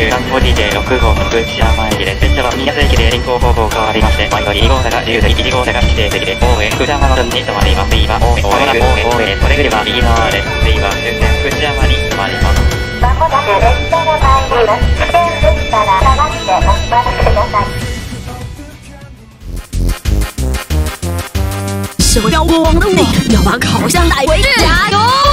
急観光 DJ6 号福知山駅です。列車は宮津駅で進行方向変わりまして、前より2号車が自由席、1号車が指定席で、大江福知山の順に止まります。次は大江、大江、大江、大江、それぐるは右側です。次は終点福知山に止まります。まもなく列車が参ります。危険でしたら下がってお待ちください。什么要我忘了我？要把烤箱带回去！加油！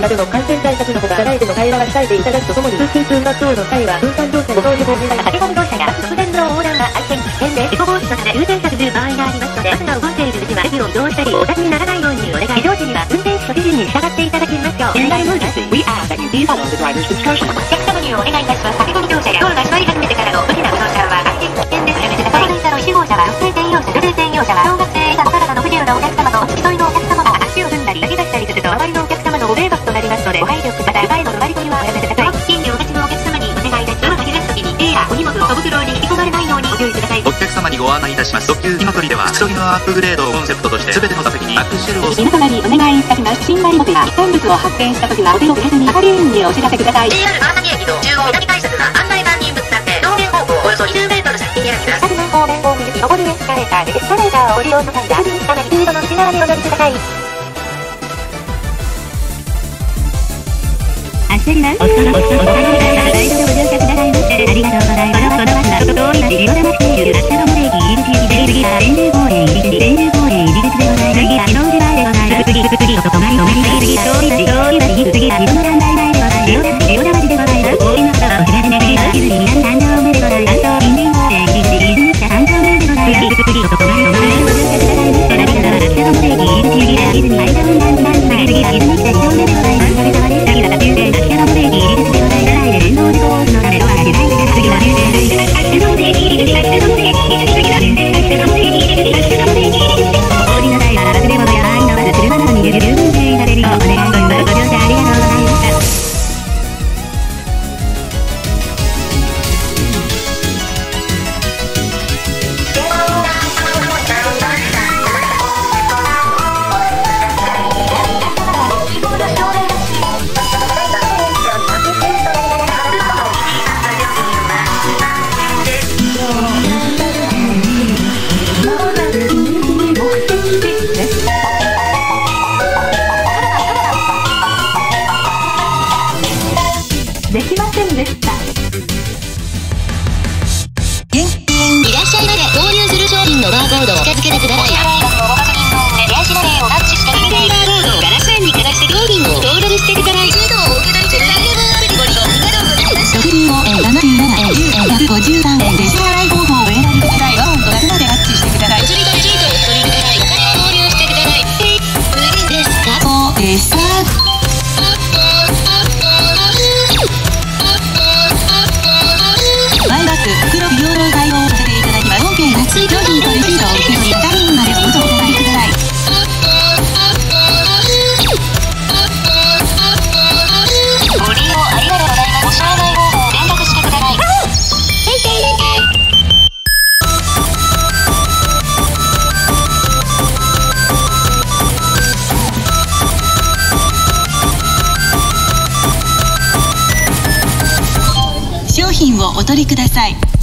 などの感染対策のほか、車内での会話は控えていただくとともに、通勤通学等の際は、分散乗車ご搭乗防止な駆け込み乗車や突然の横断は愛犬危険で事故防止のため優先させる場合がありますので、バスが動いている時は席を移動したり、お立ちにならないようにお願い。非常時には運転手の指示に従っていただきましょう。In that emergency, we ask that you please follow the driver's instructions. お客様にお願いいたします。駆け込み乗車や、道路が閉まり始めてからの無理なご乗車は愛犬危険です。やめてください。電車の1号車は女性専用車、女性専用車は小学生以下の体の不自由なお客様客様にご案内いたします。特急今取りでは、くつろぎのアップグレードをコンセプトとして、すべての座席にバックシェルを皆様にお願いいたします。新米物や危険物を発見したときは、お手を触れずに、係員にお知らせください。JR 川崎駅と中央南改札は案内板にぶつかって道玄方向およそ20メートル先にあります。北方面方右上りエスカレーターでエスカレーターをご利用の際は、かなりスピードの内側にお乗りください。焦ります。お疲れ様です。お疲れ様です。大丈夫ご乗車くださいまして、ありがとうございます。このバスは、通り町リオダマしている芦田の駅入り口で、次は天竜公園入り口、天竜公園入り口でございます。次は日の出前でございます。次、次、次、と隣、隣、次、次、通り、通り町、次は日の段階前でございます。リオダ町、リオダ町でございます。大井の方はお知らせね、次は泉南三丁目でございます。関東近隣公園入り口、泉北三丁目でございます。次、次、と隣、隣、ご乗車くださいまして、成田は芦田の駅入り口、次は泉間運段段段、お取りください。